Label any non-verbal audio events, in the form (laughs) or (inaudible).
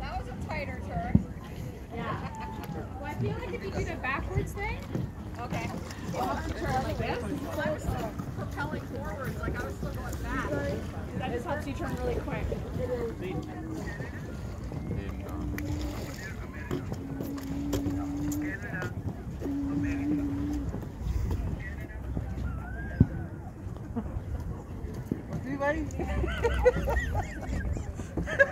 That was a tighter turn. Yeah. well, I feel like if you do the backwards thing, okay. You have to turn like this. Because I was still propelling forwards, like I was still going back. That just helps you turn really quick. vai. (laughs)